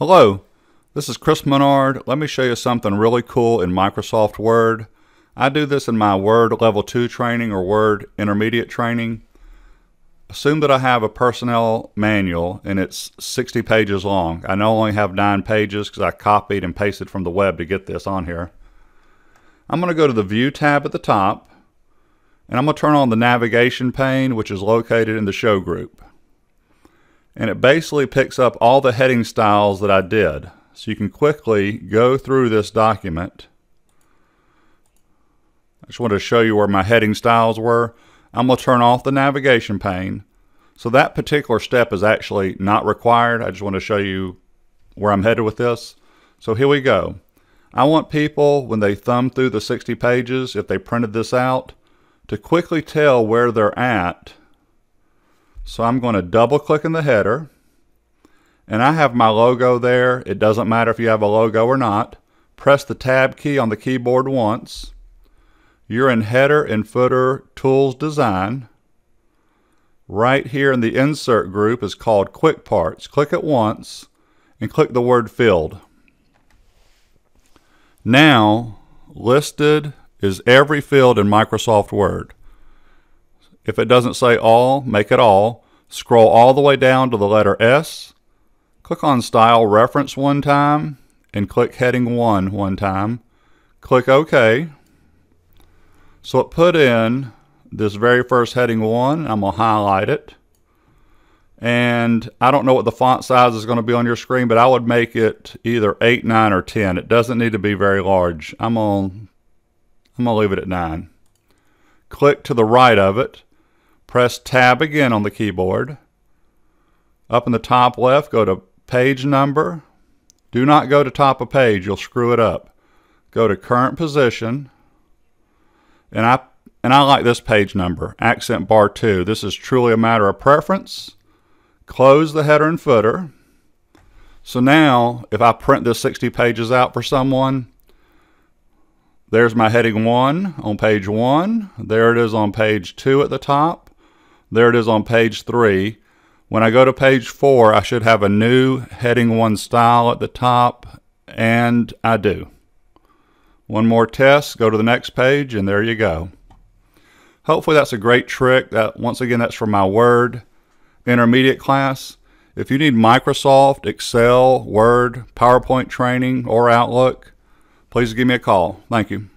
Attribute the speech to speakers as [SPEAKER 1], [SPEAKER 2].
[SPEAKER 1] Hello, this is Chris Menard. Let me show you something really cool in Microsoft Word. I do this in my Word Level 2 training or Word Intermediate training. Assume that I have a personnel manual and it's 60 pages long. I know only have 9 pages because I copied and pasted from the web to get this on here. I'm going to go to the View tab at the top and I'm going to turn on the navigation pane which is located in the show group and it basically picks up all the heading styles that I did. So you can quickly go through this document. I just want to show you where my heading styles were. I'm going to turn off the navigation pane. So that particular step is actually not required. I just want to show you where I'm headed with this. So here we go. I want people, when they thumb through the 60 pages, if they printed this out, to quickly tell where they're at so I'm going to double click in the header and I have my logo there. It doesn't matter if you have a logo or not. Press the tab key on the keyboard once. You're in header and footer tools design. Right here in the insert group is called quick parts. Click it once and click the word field. Now listed is every field in Microsoft Word. If it doesn't say all, make it all. Scroll all the way down to the letter S. Click on Style Reference one time and click Heading 1 one time. Click OK. So it put in this very first heading 1. I'm going to highlight it. And I don't know what the font size is going to be on your screen, but I would make it either 8, 9, or 10. It doesn't need to be very large. I'm going I'm going to leave it at 9. Click to the right of it Press Tab again on the keyboard. Up in the top left, go to Page Number. Do not go to top of page, you'll screw it up. Go to Current Position. And I, and I like this page number, Accent Bar 2. This is truly a matter of preference. Close the header and footer. So now, if I print this 60 pages out for someone, there's my heading 1 on page 1. There it is on page 2 at the top. There it is on page three. When I go to page four, I should have a new heading one style at the top, and I do. One more test, go to the next page, and there you go. Hopefully that's a great trick. That Once again, that's from my Word intermediate class. If you need Microsoft, Excel, Word, PowerPoint training, or Outlook, please give me a call. Thank you.